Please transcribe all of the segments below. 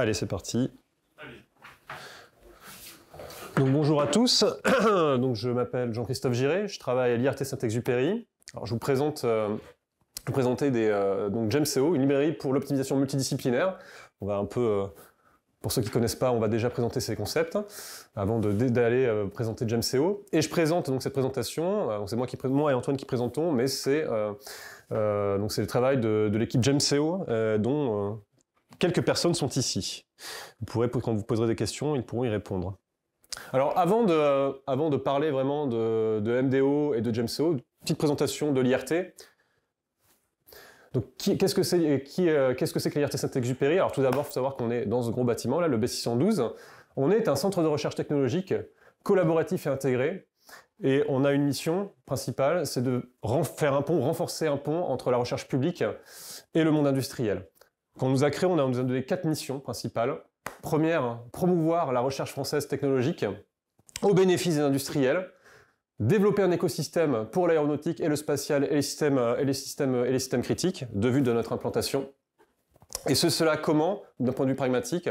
Allez, c'est parti. Donc bonjour à tous. Donc je m'appelle Jean-Christophe Giré, je travaille à l'IRT Saint-Exupéry. Alors je vous présente, euh, je vous présenter des, euh, donc GemCO, une librairie pour l'optimisation multidisciplinaire. On va un peu, euh, pour ceux qui connaissent pas, on va déjà présenter ces concepts avant de- d'aller euh, présenter GemCO. Et je présente donc cette présentation. euh, c'est moi qui moi et Antoine qui présentons, mais c'est euh, euh, le travail de, de l'équipe GemCO euh, dont euh, quelques personnes sont ici. Vous pourrez, quand vous poserez des questions, ils pourront y répondre. Alors, avant de, parler vraiment de, MDO et de GemCO, petite présentation de l'IRT. Donc, qu'est-ce que c'est euh, qu'est-ce que que l'IRT Saint-Exupéry? Alors, tout d'abord, il faut savoir qu'on est dans ce gros bâtiment, là, le B612. On est un centre de recherche technologique collaboratif et intégré. Et on a une mission principale, c'est de faire un pont, renforcer un pont entre la recherche publique et le monde industriel. Quand on nous a créé, on a- nous a donné quatre missions principales. Première, promouvoir la recherche française technologique au bénéfice des industriels, développer un écosystème pour l'aéronautique et le spatial et les systèmes, et les systèmes, et les systèmes critiques, de vue de notre implantation. Et ce, cela comment? D'un point de vue pragmatique,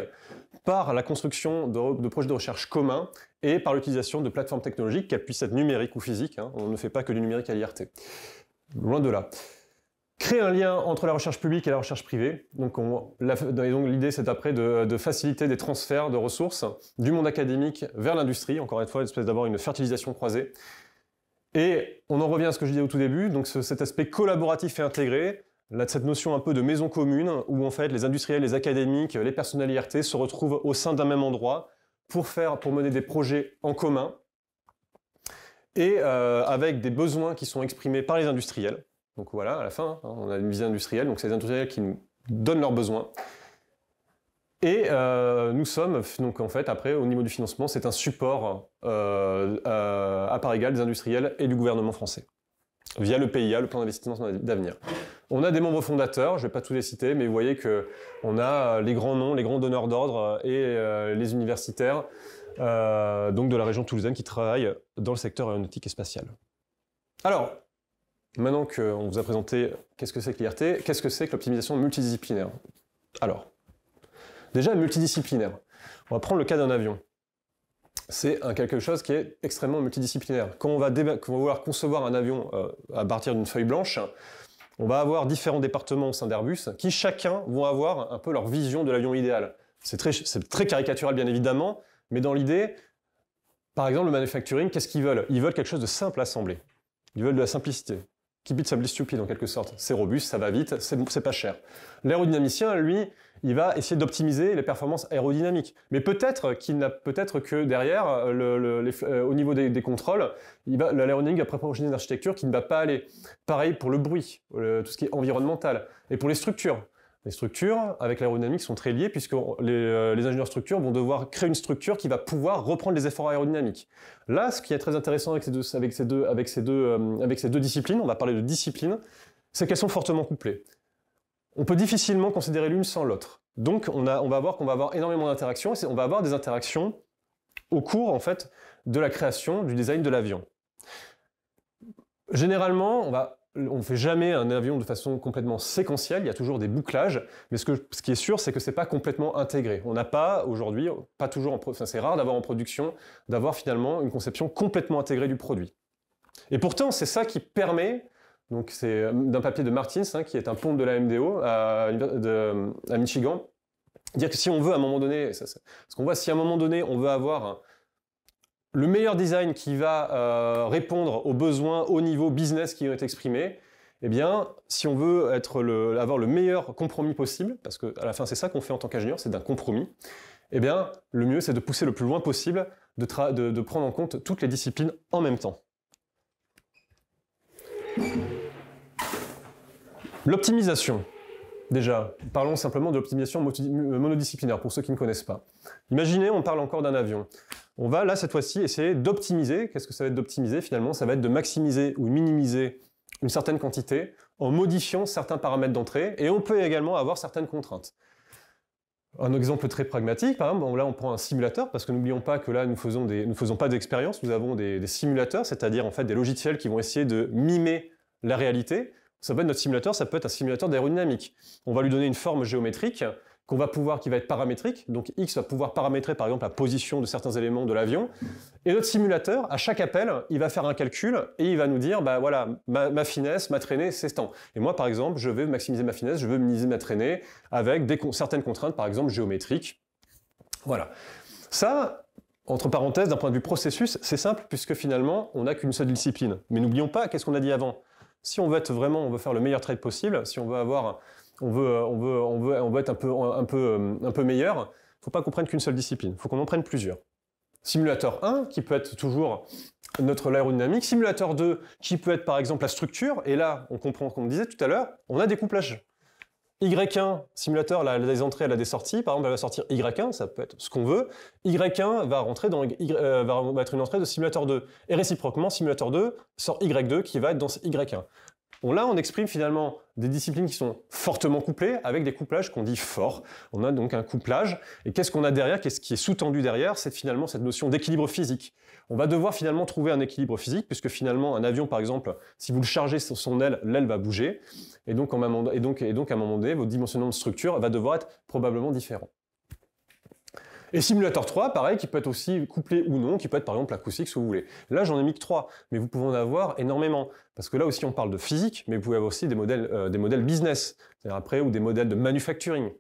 par la construction de projets de recherche communs et par l'utilisation de plateformes technologiques, qu'elles puissent être numériques ou physiques. hein. On ne fait pas que du numérique à l'IRT. Loin de là. Créer un lien entre la recherche publique et la recherche privée. Donc, l'idée, c'est après de, faciliter des transferts de ressources du monde académique vers l'industrie. Encore une fois, une espèce d'avoir une fertilisation croisée. Et on en revient à ce que je disais au tout début, donc ce- cet aspect collaboratif et intégré, cette notion un peu de maison commune, où en fait les industriels, les académiques, les personnels IRT se retrouvent au sein d'un même endroit pour faire, pour mener des projets en commun, et euh, avec des besoins qui sont exprimés par les industriels. Donc voilà, à la fin, hein, on a une visée industrielle, donc c'est les industriels qui nous donnent leurs besoins. Et euh, nous sommes, donc en fait, après, au niveau du financement, c'est un support euh, euh, à part égale des industriels et du gouvernement français, via le PIA, le plan d'investissement d'avenir. On a des membres fondateurs, je ne vais pas tous les citer, mais vous voyez que on a les grands noms, les grands donneurs d'ordre et les universitaires, donc de la région toulousaine, qui travaillent dans le secteur aéronautique et spatial. Alors, maintenant qu'on vous a présenté qu'est-ce que c'est que l'IRT, qu'est-ce que c'est que l'optimisation multidisciplinaire? Alors, Déjà, multidisciplinaire. On va prendre le cas d'un avion. C'est quelque chose qui est extrêmement multidisciplinaire. Quand on va, vouloir concevoir un avion euh, à partir d'une feuille blanche, on va avoir différents départements au sein d'Airbus qui chacun vont avoir un peu leur vision de l'avion idéal. C'est très, très caricatural bien évidemment, mais dans l'idée, par exemple le manufacturing, qu'est-ce qu'ils veulent? Ils veulent quelque chose de simple à assembler. Ils veulent de la simplicité. Keep it simple stupid en quelque sorte. C'est robuste, ça va vite, c'est pas cher. L'aérodynamicien, lui, il va essayer d'optimiser les performances aérodynamiques. Mais peut-être qu'il n'a peut-être que derrière, euh, le- euh, au niveau des, contrôles, l'aérodynamique va préparer une architecture qui ne va pas aller. Pareil pour le bruit, le- tout ce qui est environnemental. Et pour les structures. Les structures, avec l'aérodynamique, sont très liées puisque les, euh, les ingénieurs structures vont devoir créer une structure qui va pouvoir reprendre les efforts aérodynamiques. Là, ce qui est très intéressant avec ces deux, disciplines, on va parler de disciplines, c'est qu'elles sont fortement couplées. On peut difficilement considérer l'une sans l'autre. Donc, on, va voir qu'on va avoir énormément d'interactions, et on va avoir des interactions au cours, en fait, de la création, du design de l'avion. Généralement, on va on ne fait jamais un avion de façon complètement séquentielle, il y a toujours des bouclages, mais ce, ce qui est sûr, c'est que c'est pas complètement intégré. On n'a pas aujourd'hui, pas toujours enfin, c'est rare d'avoir en production, d'avoir finalement une conception complètement intégrée du produit. Et pourtant, c'est ça qui permet, donc c'est euh, d'un papier de Martins, hein, qui est un pont de la MDO à, de- Michigan, dire que si on veut à un moment donné, ça- parce qu'on voit si à un moment donné on veut avoir un- le meilleur design qui va euh, répondre aux besoins au niveau business qui ont été exprimés, eh bien, si on veut avoir le meilleur compromis possible, parce que à la fin c'est ça qu'on fait en tant qu'ingénieur, c'est d'un compromis, eh bien, le mieux c'est de pousser le plus loin possible, de prendre en compte toutes les disciplines en même temps. L'optimisation. Déjà, parlons simplement de l'optimisation monodisciplinaire pour ceux qui ne connaissent pas. Imaginez, on parle encore d'un avion. On va là, cette fois-ci, essayer d'optimiser. Qu'est-ce que ça va être d'optimiser Finalement, ça va être de maximiser ou minimiser une certaine quantité en modifiant certains paramètres d'entrée et on peut également avoir certaines contraintes. Un exemple très pragmatique, par exemple, là on prend un simulateur parce que n'oublions pas que là nous faisons nous faisons pas d'expérience, nous avons des, des simulateurs, c'est-à-dire en fait des logiciels qui vont essayer de mimer la réalité. Ça peut être notre simulateur, ça peut être un simulateur d'aérodynamique. On va lui donner une forme géométrique qu'on va pouvoir, qui va être paramétrique. Donc X va pouvoir paramétrer par exemple la position de certains éléments de l'avion. Et notre simulateur, à chaque appel, il va faire un calcul et il va nous dire, bah voilà, ma, finesse, ma traînée, c'est ce temps. Et moi, par exemple, je vais maximiser ma finesse, je veux minimiser ma traînée avec certaines contraintes, par exemple géométriques. Voilà. Ça, entre parenthèses, d'un point de vue processus, c'est simple puisque finalement, on n'a qu'une seule discipline. Mais n'oublions pas, qu'est-ce qu'on a dit avant? Si on veut être vraiment, on veut faire le meilleur trade possible, si on veut avoir on veut, on veut, on veut, on veut être un peu, un peu, un peu meilleur, il ne faut pas qu'on prenne qu'une seule discipline, il faut qu'on en prenne plusieurs. Simulateur 1, qui peut être toujours notre aérodynamique. Simulateur 2, qui peut être par exemple la structure. Et là, on comprend, comme on disait tout à l'heure, on a des couplages. Y1, simulateur, là, des entrées, elle a des sorties. Par exemple, elle va sortir Y1, ça peut être ce qu'on veut. Y1 va dans euh, va être une entrée de simulateur 2. Et réciproquement, simulateur 2 sort Y2 qui va être dans Y1 là, on exprime finalement des disciplines qui sont fortement couplées avec des couplages qu'on dit forts. On a donc un couplage. Et qu'est-ce qu'on a derrière? Qu'est-ce qui est sous-tendu derrière? C'est finalement cette notion d'équilibre physique. On va devoir finalement trouver un équilibre physique, puisque finalement, un avion, par exemple, si vous le chargez sur son aile, l'aile va bouger. Et donc, à un moment donné, votre dimensionnement de structure va devoir être probablement différent. Et simulateur 3, pareil, qui peut être aussi couplé ou non, qui peut être par exemple acoustique si vous voulez. Là, j'en ai mis que 3, mais vous pouvez en avoir énormément. Parce que là aussi, on parle de physique, mais vous pouvez avoir aussi des modèles, euh, des modèles business, c'est-à-dire après, ou des modèles de manufacturing.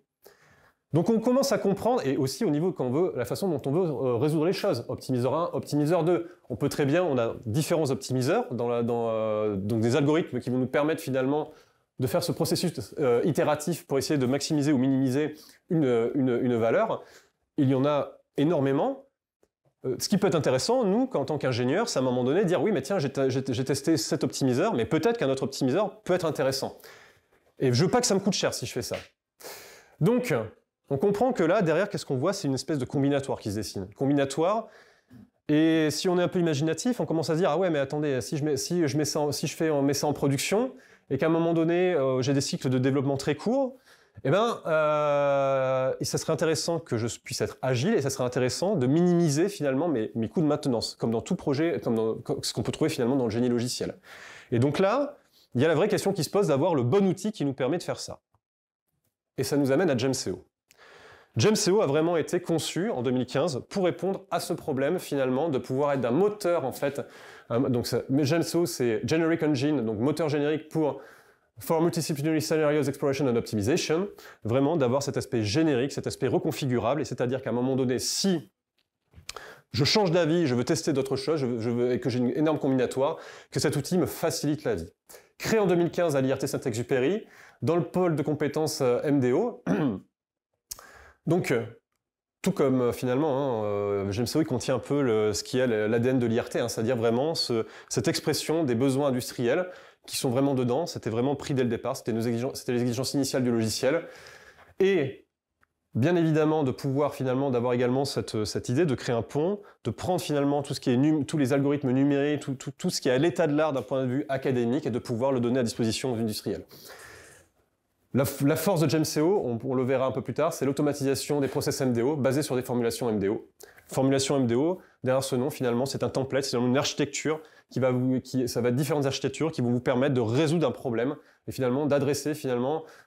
Donc on commence à comprendre, et aussi au niveau qu'on veut, la façon dont on veut euh, résoudre les choses. Optimiseur 1, optimiseur 2. On peut très bien, on a différents optimiseurs, dans euh, donc des algorithmes qui vont nous permettre finalement de faire ce processus itératif pour essayer de maximiser ou minimiser une, valeur il y en a énormément. Euh, ce qui peut être intéressant, nous, en tant qu'ingénieurs, c'est à un moment donné dire oui, mais tiens, j'ai testé cet optimiseur, mais peut-être qu'un autre optimiseur peut être intéressant. Et je veux pas que ça me coûte cher si je fais ça. Donc, on comprend que là, derrière, qu'est-ce qu'on voit? C'est une espèce de combinatoire qui se dessine. Combinatoire. Et si on est un peu imaginatif, on commence à se dire ah ouais, mais attendez, si je mets, ça, je fais, on ça en production et qu'à un moment donné, euh, j'ai des cycles de développement très courts, eh bien, euh, ça serait intéressant que je puisse être agile et ça serait intéressant de minimiser finalement mes, coûts de maintenance, comme dans tout projet, comme ce qu'on peut trouver finalement dans le génie logiciel. Et donc là, il y a la vraie question qui se pose d'avoir le bon outil qui nous permet de faire ça. Et ça nous amène à GemCO. GemCO a vraiment été conçu en 2015 pour répondre à ce problème finalement de pouvoir être d'un moteur en fait. Donc GemCO c'est Generic Engine, donc moteur générique pour For Multidisciplinary Scenarios Exploration and Optimization, vraiment d'avoir cet aspect générique, cet aspect reconfigurable, et c'est-à-dire qu'à un moment donné, si je change d'avis, je veux tester d'autres choses, je veux, et que j'ai une énorme combinatoire, que cet outil me facilite la vie. Créé en 2015 à l'IRT Saint-Exupéry, dans le pôle de compétences euh, MDO. Donc, euh, tout comme euh, finalement, hein, euh, contient un peu ce qui est l'ADN de l'IRT, hein, c'est-à-dire vraiment ce, cette expression des besoins industriels qui sont vraiment dedans. C'était vraiment pris dès le départ. C'était les exigences initiales du logiciel. Et bien évidemment, de pouvoir finalement, d'avoir également cette, idée de créer un pont, de prendre finalement tout ce qui est tous les algorithmes numériques, tout, tout, tout ce qui est à l'état de l'art d'un point de vue académique et de pouvoir le donner à disposition aux industriels. La, force de GemCO, on, le verra un peu plus tard, c'est l'automatisation des process MDO basés sur des formulations MDO. Formulation MDO, derrière ce nom, finalement, c'est un template, c'est une architecture qui va vous, ça va être différentes architectures qui vont vous permettre de résoudre un problème et finalement d'adresser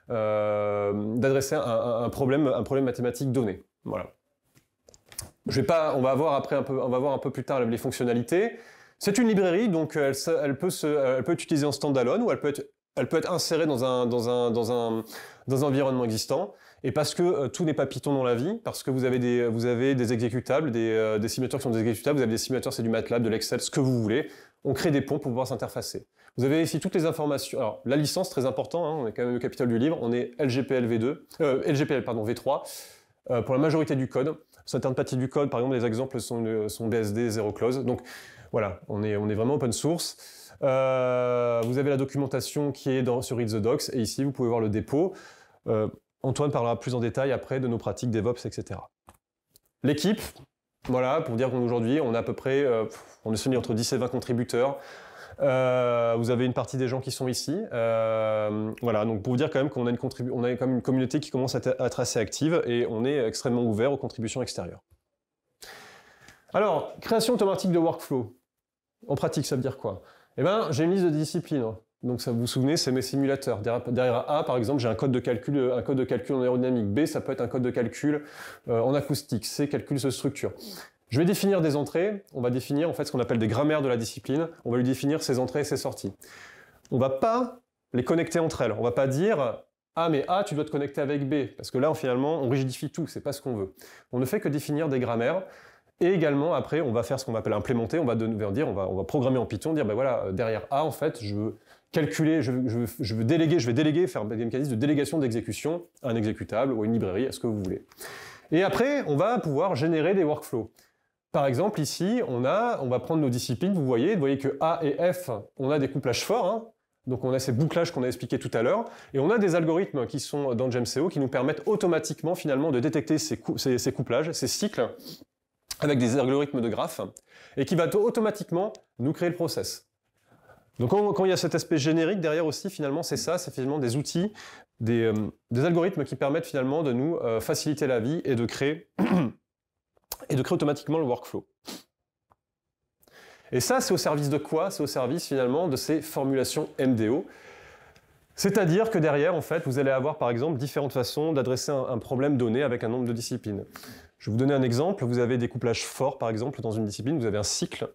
euh, un, problème, mathématique donné. Voilà. On va voir un peu, plus tard les fonctionnalités. C'est une librairie, donc elle, elle, peut se, elle peut être utilisée en standalone ou elle peut être, elle peut être insérée dans un, dans un, dans un, dans un environnement existant. Et parce que euh, tout n'est pas Python dans la vie, parce que vous avez des, vous avez des exécutables, des, euh, des simulateurs qui sont des exécutables, vous avez des simulateurs, c'est du MATLAB, de l'Excel, ce que vous voulez on crée des ponts pour pouvoir s'interfacer. Vous avez ici toutes les informations. Alors, la licence, très important, hein, on est quand même le capital du livre, on est LGPL V2, euh, LGPL, pardon, V3, euh, pour la majorité du code. Certaines parties du code, par exemple, les exemples sont, BSD, zero clause. Donc, voilà, on est, on est vraiment open source. Euh, vous avez la documentation qui est sur Read the Docs, et ici, vous pouvez voir le dépôt. Antoine parlera plus en détail après de nos pratiques DevOps, etc. L'équipe, voilà, pour dire qu'aujourd'hui, on a à peu près, euh, on est entre 10 et 20 contributeurs. Euh, vous avez une partie des gens qui sont ici. Euh, voilà, donc pour vous dire quand même qu'on a une communauté qui commence à, être assez active et on est extrêmement ouvert aux contributions extérieures. Alors, création automatique de workflow. En pratique, ça veut dire quoi? Eh bien, j'ai une liste de disciplines. Donc ça vous vous souvenez, c'est mes simulateurs. Derrière, A, par exemple, j'ai un code de calcul, un code de calcul en aérodynamique. B, ça peut être un code de calcul euh, en acoustique. C, calcul de structure. Je vais définir des entrées. On va définir en fait ce qu'on appelle des grammaires de la discipline. On va lui définir ses entrées et ses sorties. On va pas les connecter entre elles. On va pas dire ah mais A, tu dois te connecter avec B, parce que là, finalement, on rigidifie tout, c'est pas ce qu'on veut. On ne fait que définir des grammaires, et également, après, on va faire ce qu'on appelle implémenter, on va dire, on va, on va programmer en Python, dire, ben voilà, derrière A, en fait, je veux calculer, je veux, déléguer, je vais déléguer, faire des mécanismes de délégation d'exécution à un exécutable ou à une librairie, à ce que vous voulez. Et après, on va pouvoir générer des workflows. Par exemple, ici, on, a, on va prendre nos disciplines, vous voyez, vous voyez que A et F, on a des couplages forts, hein. donc on a ces bouclages qu'on a expliqués tout à l'heure, et on a des algorithmes qui sont dans GemCO qui nous permettent automatiquement finalement de détecter ces couplages, ces cycles, avec des algorithmes de graphes, et qui va automatiquement nous créer le process. Donc quand, il y a cet aspect générique derrière aussi, finalement, c'est ça, c'est finalement des outils, des, euh, algorithmes qui permettent finalement de nous euh, faciliter la vie et de créer et de créer automatiquement le workflow. Et ça, c'est au service de quoi? C'est au service finalement de ces formulations MDO. C'est-à-dire que derrière, en fait, vous allez avoir par exemple différentes façons d'adresser un, problème donné avec un nombre de disciplines. Je vais vous donner un exemple. Vous avez des couplages forts, par exemple, dans une discipline. Vous avez un cycle.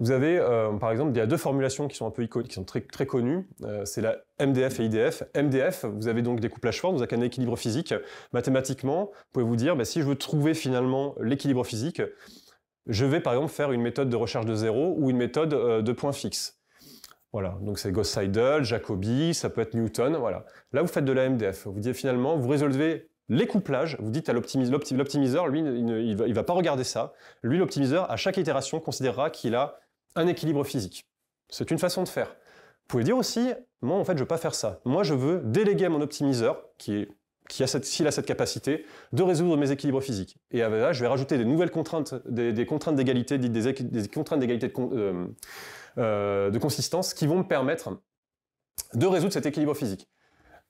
Vous avez, euh, par exemple, il y a deux formulations qui sont un peu iconiques, qui sont très, très connues. Euh, c'est la MDF et IDF. MDF, vous avez donc des couplages forts, vous avez un équilibre physique. Mathématiquement, vous pouvez vous dire, bah, si je veux trouver finalement l'équilibre physique, je vais par exemple faire une méthode de recherche de zéro ou une méthode euh, de point fixe. Voilà, donc c'est Gauss-Seidel, Jacobi, ça peut être Newton, voilà. Là, vous faites de la MDF. Vous dites finalement, vous résolvez les couplages, vous dites à l'optimiseur, lui, il ne va, pas regarder ça. Lui, l'optimiseur, à chaque itération, considérera qu'il a un équilibre physique. C'est une façon de faire. Vous pouvez dire aussi, moi, en fait, je veux pas faire ça. Moi, je veux déléguer à mon optimiseur, qui, a cette, s'il a cette capacité, de résoudre mes équilibres physiques. Et là, je vais rajouter des nouvelles contraintes, des, contraintes d'égalité, dites des, contraintes d'égalité de, euh, euh, de consistance, qui vont me permettre de résoudre cet équilibre physique.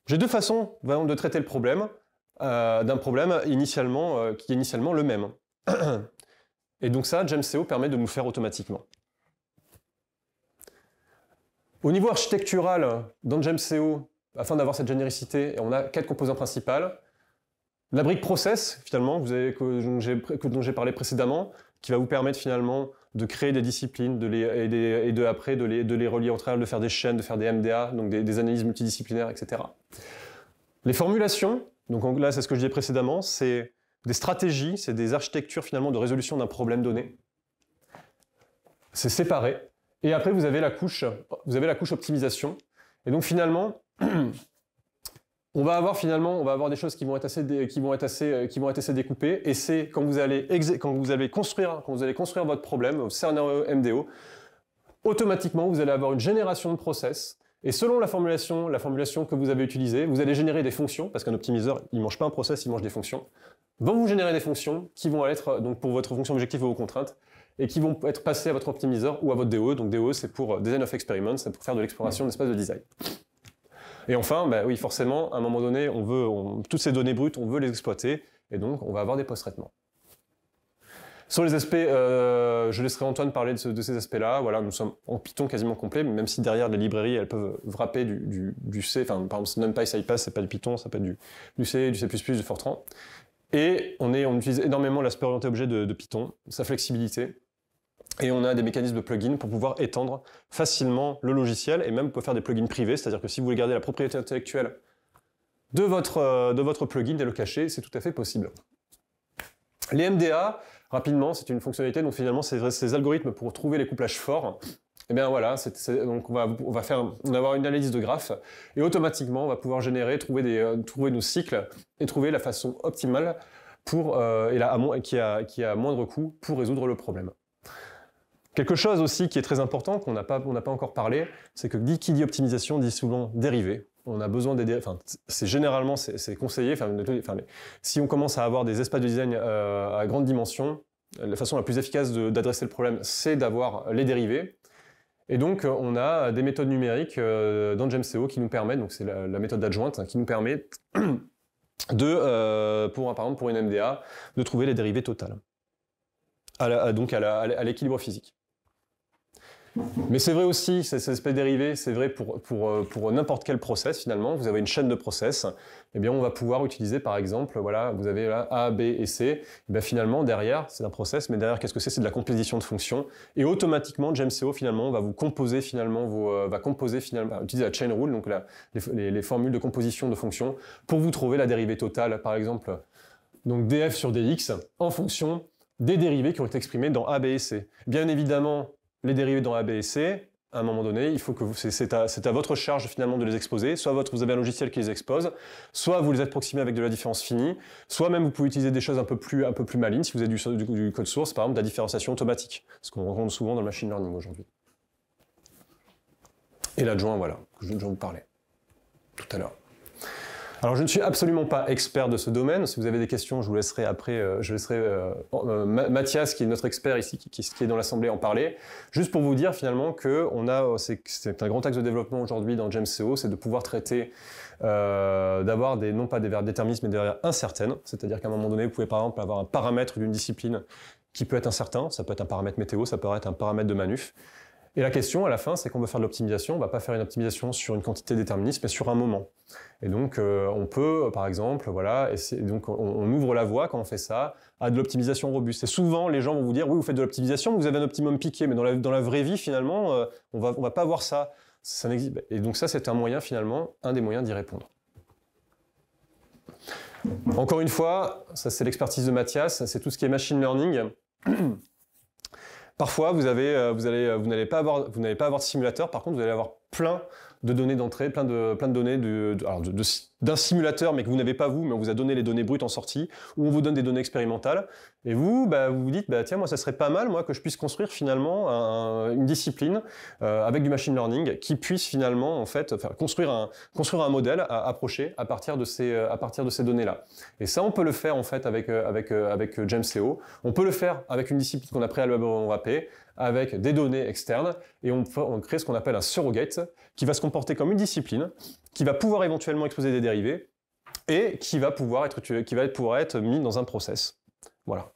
J'ai deux façons de traiter le problème. Euh, d'un problème initialement, euh, qui est initialement le même. Et donc ça, GemCO permet de nous faire automatiquement. Au niveau architectural, dans GemCO, afin d'avoir cette généricité, on a quatre composants principales. La brique process, finalement, vous avez, dont j'ai parlé précédemment, qui va vous permettre finalement de créer des disciplines de les, et, de, après de les, de les, relier entre elles, de faire des chaînes, de faire des MDA, donc des analyses multidisciplinaires, etc. Les formulations, donc là, c'est ce que je disais précédemment, c'est des stratégies, c'est des architectures finalement de résolution d'un problème donné. C'est séparé. Et après, vous avez la couche, vous avez la couche optimisation. Et donc finalement, on va avoir finalement, on va avoir des choses qui vont être assez, qui vont être assez, qui vont être assez découpées. Et c'est quand vous allez quand vous allez construire, quand vous allez construire votre problème au scénario MDO, automatiquement, vous allez avoir une génération de process et selon la formulation, la formulation que vous avez utilisée, vous allez générer des fonctions, parce qu'un optimiseur, il ne mange pas un process, il mange des fonctions, vont vous générer des fonctions qui vont être donc pour votre fonction objectif ou vos contraintes, et qui vont être passées à votre optimiseur ou à votre DO. Donc DO, c'est pour Design of Experiments, c'est pour faire de l'exploration d'espace de design. Et enfin, bah oui, forcément, à un moment donné, on veut, toutes ces données brutes, on veut les exploiter, et donc on va avoir des post-traitements. Sur les aspects, euh, je laisserai Antoine parler de, ces aspects-là. Voilà, nous sommes en Python quasiment complet, même si derrière les librairies, elles peuvent wrapper du, C. Enfin, par exemple, NumPy, SciPass, c'est pas du Python, ça peut être du, du C, du C++, du Fortran. Et on, on utilise énormément l'aspect orienté objet de, de, Python, sa flexibilité. Et on a des mécanismes de plugins pour pouvoir étendre facilement le logiciel et même pour faire des plugins privés, c'est-à-dire que si vous voulez garder la propriété intellectuelle de votre, euh, de votre plugin et le cacher, c'est tout à fait possible. Les MDA, Rapidement, c'est une fonctionnalité dont finalement ces, algorithmes pour trouver les couplages forts. Eh bien voilà, donc on va, on faire, on avoir une analyse de graphe et automatiquement on va pouvoir générer, trouver, des, euh, nos cycles et trouver la façon optimale pour, euh, la, qui, a, qui moindre coût pour résoudre le problème. Quelque chose aussi qui est très important, qu'on n'a pas, pas encore parlé, c'est que qui dit optimisation dit souvent dérivé. On a besoin des enfin, c'est généralement c'est conseillé. Enfin, si on commence à avoir des espaces de design euh, à grande dimension, la façon la plus efficace d'adresser le problème, c'est d'avoir les dérivés. Et donc, on a des méthodes numériques euh, dans GemCO qui nous permettent, donc c'est la, méthode adjointe, hein, qui nous permet de, euh, pour, par exemple pour une MDA, de trouver les dérivés totales, donc à l'équilibre physique. Mais c'est vrai aussi, ces aspects dérivés, c'est vrai pour, pour, pour n'importe quel process finalement. Vous avez une chaîne de process, eh bien on va pouvoir utiliser par exemple, voilà, vous avez là A, B et C. Eh bien finalement derrière, c'est un process, mais derrière qu'est-ce que c'est? C'est de la composition de fonctions. Et automatiquement, GemCO finalement va vous composer finalement, euh, va composer finalement, utiliser la chain rule, donc les, les, formules de composition de fonctions, pour vous trouver la dérivée totale, par exemple, donc df sur dx en fonction des dérivés qui ont été exprimés dans A, B et C. Bien évidemment, les dérivés dans A, B et C, à un moment donné, il faut que c'est à, à, votre charge finalement de les exposer. Soit votre, vous avez un logiciel qui les expose, soit vous les approximez avec de la différence finie, soit même vous pouvez utiliser des choses un peu plus, un peu plus malines si vous avez du, du, code source, par exemple de la différenciation automatique, ce qu'on rencontre souvent dans le machine learning aujourd'hui. Et l'adjoint, voilà, que je viens de vous parler tout à l'heure. Alors je ne suis absolument pas expert de ce domaine. Si vous avez des questions, je vous laisserai après, euh, je laisserai euh, euh, Mathias, qui est notre expert ici, qui, est dans l'assemblée, en parler. Juste pour vous dire finalement que on a, c'est un grand axe de développement aujourd'hui dans GemCO, c'est de pouvoir traiter, d'avoir des non pas des variables déterministes, mais des variables incertaines. C'est-à-dire qu'à un moment donné, vous pouvez par exemple avoir un paramètre d'une discipline qui peut être incertain. Ça peut être un paramètre météo, ça peut être un paramètre de manuf. Et la question à la fin, c'est qu'on veut faire de l'optimisation, on ne va pas faire une optimisation sur une quantité déterministe, mais sur un moment. Et donc, euh, on peut, par exemple, voilà, donc on, ouvre la voie quand on fait ça à de l'optimisation robuste. Et souvent, les gens vont vous dire, oui, vous faites de l'optimisation, vous avez un optimum piqué, mais dans la, vraie vie, finalement, euh, on va, va pas avoir ça. ça et donc ça, c'est un moyen, finalement, un des moyens d'y répondre. Encore une fois, ça c'est l'expertise de Mathias, c'est tout ce qui est machine learning. Parfois, vous n'allez pas avoir, de simulateur. Par contre, vous allez avoir plein de données d'entrée, plein de, plein de données de, d'un simulateur, mais que vous n'avez pas vous, mais on vous a donné les données brutes en sortie, ou on vous donne des données expérimentales, et vous, bah, vous vous dites, bah, tiens, moi, ça serait pas mal, moi, que je puisse construire finalement une discipline euh, avec du machine learning qui puisse finalement, en fait, construire un, construire un modèle à approcher à partir de ces, à partir de ces données-là. Et ça, on peut le faire en fait avec, euh, avec, euh, avec GemCO. On peut le faire avec une discipline qu'on a préalablement râpée, avec des données externes, et on, on crée ce qu'on appelle un surrogate, qui va se comporter comme une discipline, qui va pouvoir éventuellement exposer des dérivés, et qui va pouvoir être, mis dans un process. Voilà.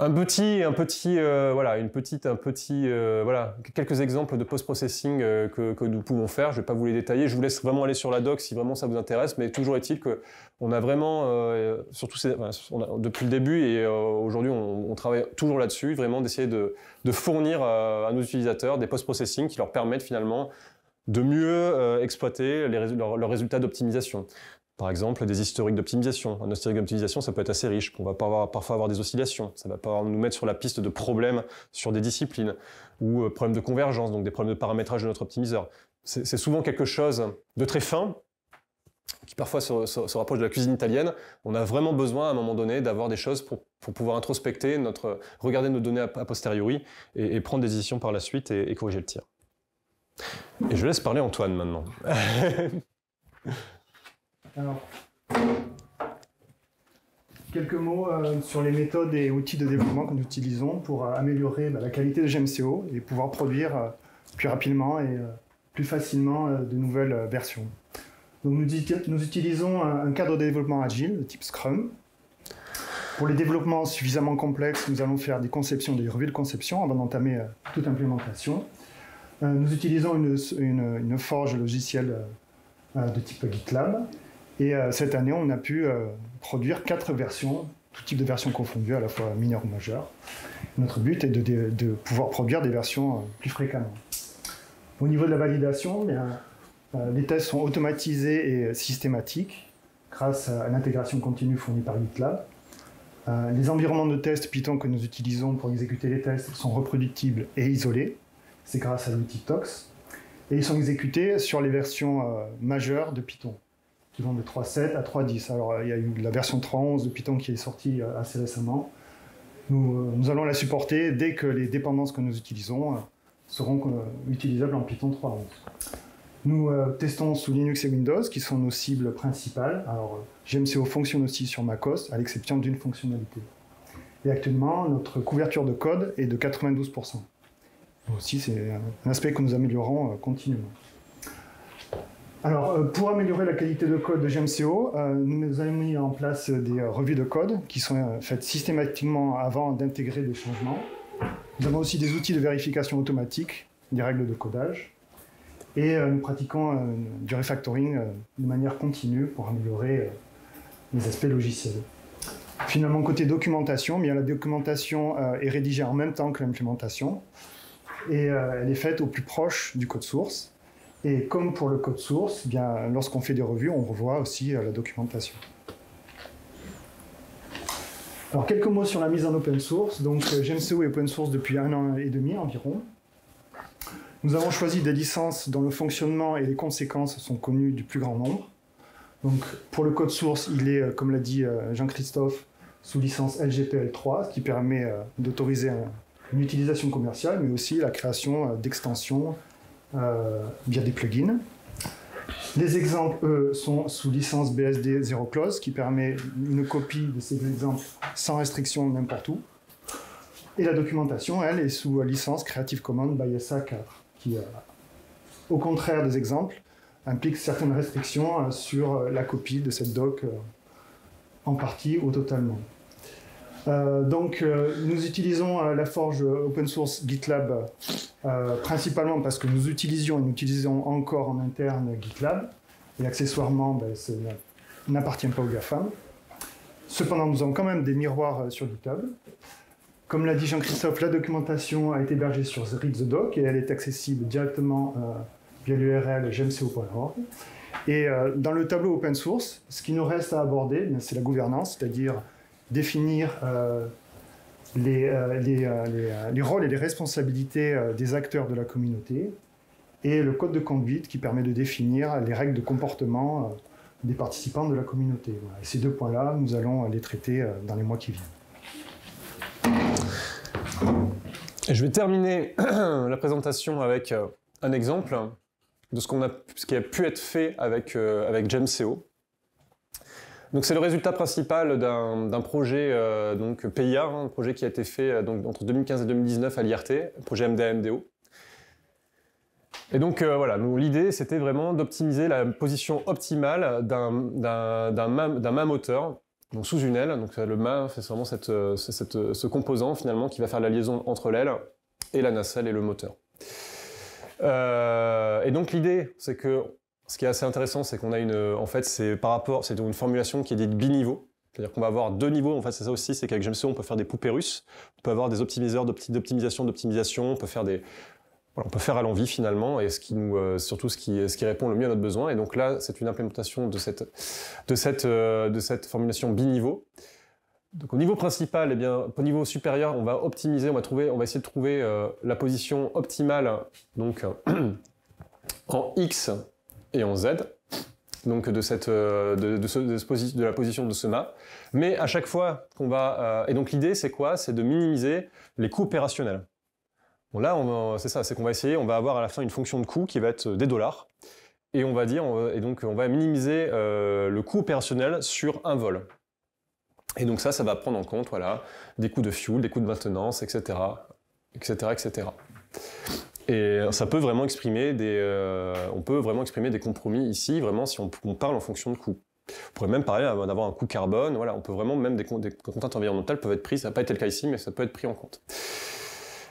Un petit, euh, euh, quelques exemples de post-processing euh, que, nous pouvons faire. Je ne vais pas vous les détailler. Je vous laisse vraiment aller sur la doc si vraiment ça vous intéresse. Mais toujours est-il que on a vraiment, surtout depuis le début et aujourd'hui, on, travaille toujours là-dessus, vraiment d'essayer de, fournir à nos utilisateurs des post-processing qui leur permettent finalement de mieux exploiter leurs résultats d'optimisation. Par exemple, des historiques d'optimisation. Un historique d'optimisation, ça peut être assez riche. On va parfois avoir des oscillations. Ça va pas nous mettre sur la piste de problèmes sur des disciplines ou euh, problèmes de convergence, donc des problèmes de paramétrage de notre optimiseur. C'est souvent quelque chose de très fin qui parfois se, rapproche de la cuisine italienne. On a vraiment besoin à un moment donné d'avoir des choses pour, pouvoir introspecter, regarder nos données a, posteriori et, prendre des décisions par la suite et corriger le tir. Et je laisse parler Antoine maintenant. Alors, quelques mots euh, sur les méthodes et outils de développement que nous utilisons pour euh, améliorer bah, la qualité de GMCO et pouvoir produire euh, plus rapidement et plus facilement de nouvelles versions. Donc, nous, utilisons un, cadre de développement agile de type Scrum. Pour les développements suffisamment complexes, nous allons faire des conceptions, des revues de conception avant d'entamer toute implémentation. nous utilisons une forge logicielle de type GitLab et euh, cette année, on a pu euh, produire quatre versions, tout type de versions confondues, à la fois mineures ou majeures. Notre but est de, pouvoir produire des versions euh, plus fréquemment. Au niveau de la validation, les tests sont automatisés et systématiques grâce à l'intégration continue fournie par GitLab. les environnements de test Python que nous utilisons pour exécuter les tests sont reproductibles et isolés. C'est grâce à l'outil TOX. Et ils sont exécutés sur les versions majeures de Python qui vont de 3.7 à 3.10. Alors, il y a eu la version 3.11 de Python qui est sortie euh, assez récemment. Nous, euh, nous, allons la supporter dès que les dépendances que nous utilisons euh, seront utilisables en Python 3.11. Nous testons sous Linux et Windows, qui sont nos cibles principales. Alors, GMCO fonctionne aussi sur macOS, à l'exception d'une fonctionnalité. Et actuellement, notre couverture de code est de 92%. Aussi, c'est un aspect que nous améliorons continuellement. Alors, euh, pour améliorer la qualité de code de GMCO, euh, nous avons mis en place des euh, revues de code qui sont faites systématiquement avant d'intégrer des changements. Nous avons aussi des outils de vérification automatique, des règles de codage. Et nous pratiquons du refactoring de manière continue pour améliorer les aspects logiciels. Finalement, côté documentation, bien, la documentation est rédigée en même temps que l'implémentation et elle est faite au plus proche du code source. Et comme pour le code source, bien, lorsqu'on fait des revues, on revoit aussi la documentation. Alors, quelques mots sur la mise en open source. Donc, euh, GMCO est open source depuis un an et demi environ. Nous avons choisi des licences dont le fonctionnement et les conséquences sont connus du plus grand nombre. Donc, pour le code source, il est, euh, comme l'a dit euh, Jean-Christophe, sous licence LGPL3, ce qui permet d'autoriser une utilisation commerciale, mais aussi la création d'extensions via des plugins. Les exemples, eux, sont sous licence BSD Zero Clause, qui permet une copie de ces exemples sans restriction n'importe où. Et la documentation, elle, est sous licence Creative Commons by SA 4, qui, euh, au contraire des exemples, implique certaines restrictions euh, sur euh, la copie de cette doc en partie ou totalement. Euh, donc, euh, nous utilisons euh, la forge open source GitLab principalement parce que nous utilisions et nous utilisons encore en interne GitLab. Et accessoirement, ben, ça n'appartient pas aux GAFAM. Cependant, nous avons quand même des miroirs sur GitHub. Comme l'a dit Jean-Christophe, la documentation a été hébergée sur Read the Doc et elle est accessible directement via l'URL gmco.org. Et dans le tableau open source, ce qui nous reste à aborder, ben, c'est la gouvernance, c'est-à-dire définir euh, les, euh, euh, les, rôles et les responsabilités des acteurs de la communauté, et le code de conduite qui permet de définir les règles de comportement des participants de la communauté. ces deux points-là, nous allons les traiter dans les mois qui viennent. je vais terminer la présentation avec un exemple de ce, a, ce qui a pu être fait avec, avec GemCO. Donc c'est le résultat principal d'un projet euh, donc PIA, hein, un projet qui a été fait euh, donc, entre 2015 et 2019 à l'IRT, projet MDA-MDO. Et donc euh, voilà, l'idée c'était vraiment d'optimiser la position optimale d'un mât moteur sous une aile. Donc le mât, c'est vraiment cette, ce composant finalement qui va faire la liaison entre l'aile et la nacelle et le moteur. et donc l'idée, c'est que ce qui est assez intéressant, c'est qu'on a une, en fait, c'est par rapport, c'est une formulation qui est dite biniveau. C'est-à-dire qu'on va avoir deux niveaux. En fait, c'est ça aussi, c'est qu'avec GMCO, on peut faire des poupées russes. On peut avoir des optimiseurs d'optimisation, d'optimisation. On peut faire des, on peut faire à l'envie finalement, et ce qui nous, euh, surtout ce qui, répond le mieux à notre besoin. Et donc là, c'est une implémentation de cette, de cette, euh, de cette formulation biniveau. Donc au niveau principal, eh bien, au niveau supérieur, on va optimiser, on va trouver, on va essayer de trouver euh, la position optimale, donc en X et en Z, donc de, cette, euh, de, de, la position de ce mât. Mais à chaque fois qu'on va... Euh, et donc l'idée, c'est quoi? C'est de minimiser les coûts opérationnels. Bon là, c'est ça, c'est qu'on va essayer, on va avoir à la fin une fonction de coût qui va être des dollars. Et on va dire, et donc on va minimiser euh, le coût opérationnel sur un vol. Et donc ça, ça va prendre en compte, voilà, des coûts de fuel, des coûts de maintenance, etc., etc., etc. Et ça peut vraiment exprimer des, euh, on peut vraiment exprimer des compromis ici, vraiment si on, parle en fonction de coût. On pourrait même parler d'avoir un coût carbone. Voilà, on peut vraiment même des, des contraintes environnementales peuvent être prises. Ça n'a pas été le cas ici, mais ça peut être pris en compte.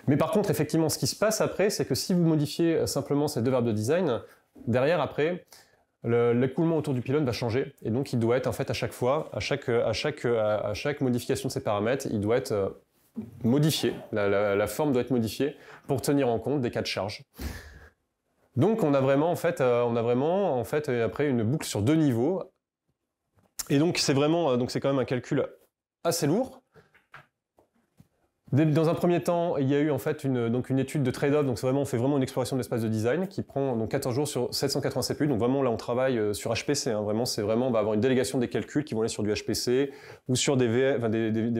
Mais par contre, effectivement, ce qui se passe après, c'est que si vous modifiez simplement ces deux verbes de design, derrière après, l'écoulement autour du pylône va changer. Et donc, il doit être en fait à chaque fois, à chaque, à chaque, à chaque modification de ces paramètres, il doit être euh, modifié, la, forme doit être modifiée pour tenir en compte des cas de charge. Donc on a vraiment en fait, euh, on a vraiment en fait après une boucle sur deux niveaux. Et donc c'est vraiment, euh, donc c'est quand même un calcul assez lourd. Dans un premier temps, il y a eu en fait une, étude de trade-off, donc vraiment, on fait vraiment une exploration de l'espace de design qui prend donc 14 jours sur 780 CPU, donc vraiment là on travaille euh, sur HPC, hein. vraiment c'est vraiment, on va avoir une délégation des calculs qui vont aller sur du HPC ou sur des,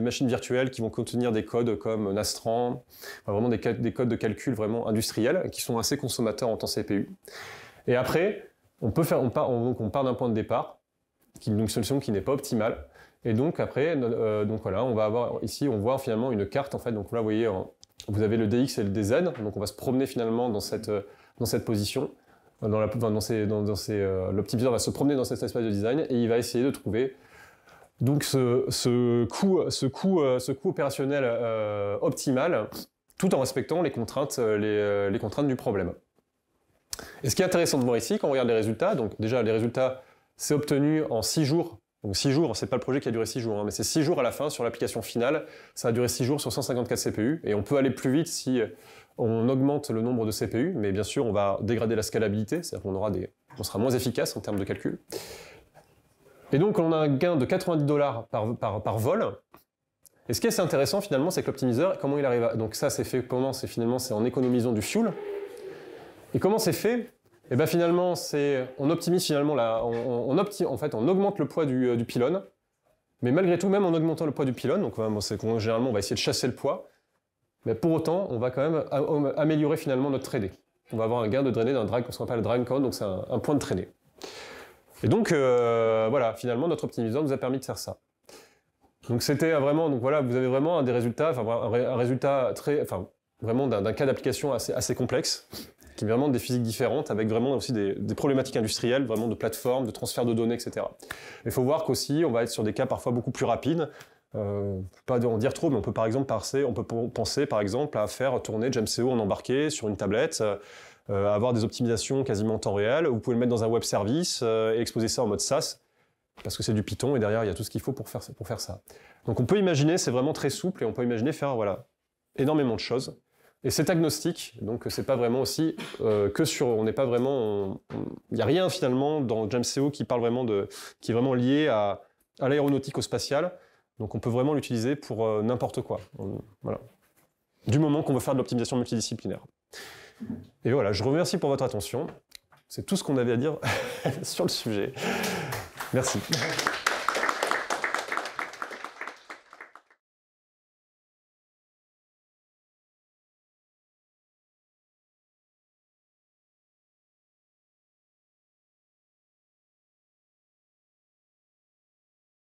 machines virtuelles qui vont contenir des codes comme Nastran, vraiment des, des, codes de calcul vraiment industriels qui sont assez consommateurs en temps CPU. Et après, on peut faire, part, on, on part d'un point de départ, qui une solution qui n'est pas optimale, et donc après, euh, donc voilà, on va avoir ici, on voit finalement une carte en fait. Donc là, vous voyez, vous avez le DX et le DZ. Donc on va se promener finalement dans cette euh, dans cette position. Dans la, dans ces, dans, ces, euh, l'optimiseur va se promener dans cet espace de design et il va essayer de trouver donc ce, ce coût, ce coût, ce coût opérationnel optimal tout en respectant les contraintes, les, les contraintes du problème. Et ce qui est intéressant de voir ici, quand on regarde les résultats, donc déjà les résultats, c'est obtenu en 6 jours. Donc 6 jours, c'est pas le projet qui a duré 6 jours, hein, mais c'est 6 jours à la fin sur l'application finale. Ça a duré 6 jours sur 154 CPU, et on peut aller plus vite si on augmente le nombre de CPU, mais bien sûr on va dégrader la scalabilité, c'est-à-dire qu'on on sera moins efficace en termes de calcul. Et donc on a un gain de 90 dollars par, vol. Et ce qui est assez intéressant finalement, c'est que l'optimiseur, comment il arrive à... Donc ça c'est fait pendant, c'est finalement c'est en économisant du fuel. Et comment c'est fait? Et eh bien finalement, on optimise finalement la, on, en fait, on augmente le poids du, du, pylône, mais malgré tout, même en augmentant le poids du pylône, donc c'est généralement on va essayer de chasser le poids, mais pour autant, on va quand même améliorer finalement notre traînée. On va avoir un gain de drainée d'un drag, qu'on appelle le drag code, donc c'est un, point de traînée. Et donc euh, voilà, finalement notre optimiseur nous a permis de faire ça. Donc c'était vraiment, donc voilà, vous avez vraiment un des résultats, enfin un résultat très, enfin vraiment d'un cas d'application assez complexe qui est vraiment des physiques différentes, avec vraiment aussi des, problématiques industrielles, vraiment de plateformes, de transfert de données, etc. Il faut voir qu'aussi, on va être sur des cas parfois beaucoup plus rapides. Euh, pas en dire trop, mais on peut par exemple penser, on peut penser par exemple à faire tourner GemCO en embarqué sur une tablette, euh, avoir des optimisations quasiment en temps réel. Vous pouvez le mettre dans un web service euh, et exposer ça en mode SaaS, parce que c'est du Python et derrière il y a tout ce qu'il faut pour faire, pour faire ça. Donc on peut imaginer, c'est vraiment très souple et on peut imaginer faire voilà énormément de choses. Et c'est agnostique, donc c'est pas vraiment aussi euh, que sur, on n'est pas vraiment, il n'y a rien finalement dans JamCO qui parle vraiment de, qui est vraiment lié à, l'aéronautique, au spatial. Donc on peut vraiment l'utiliser pour euh, n'importe quoi. voilà. Du moment qu'on veut faire de l'optimisation multidisciplinaire. Et voilà, je remercie pour votre attention. C'est tout ce qu'on avait à dire sur le sujet. Merci.